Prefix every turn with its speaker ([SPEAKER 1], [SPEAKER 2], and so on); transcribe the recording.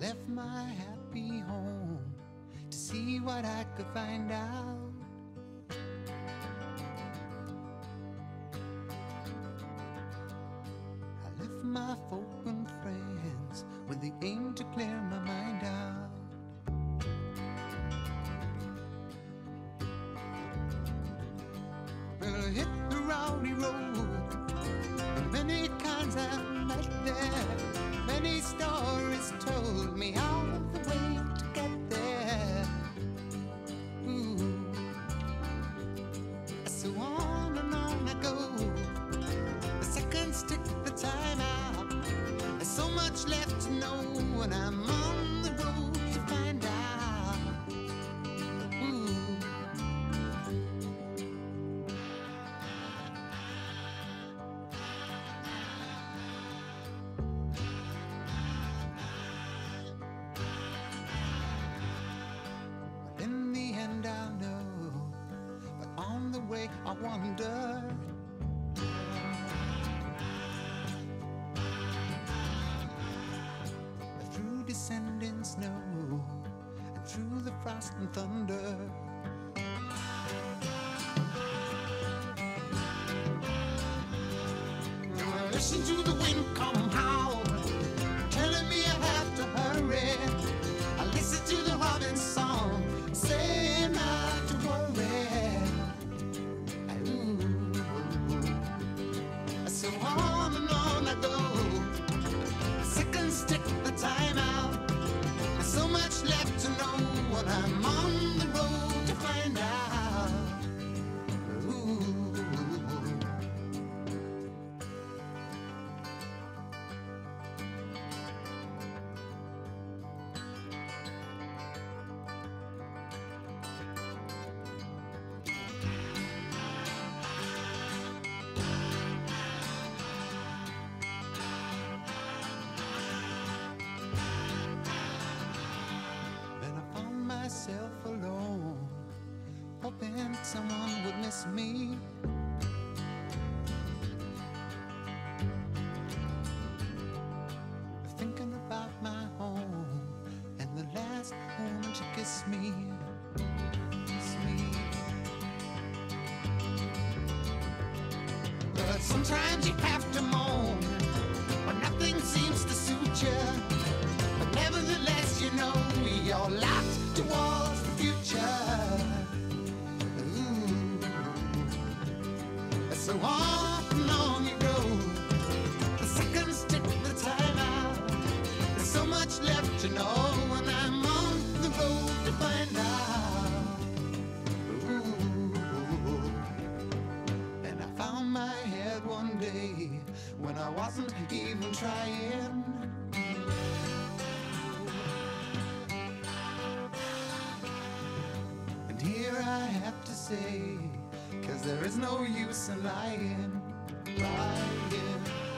[SPEAKER 1] left my happy home to see what I could find out. I left my folk so on and on I go. The seconds tick the time out. There's so much left to know, when I'm way, I wonder. Through descending snow, and through the frost and thunder. Listen to the wind come. so hard. someone would miss me. Thinking about my home and the last moment to kissed me. Kiss me. But sometimes you have to moan when nothing seems to suit you. when I wasn't even trying. And here I have to say, cause there is no use in lying, lying.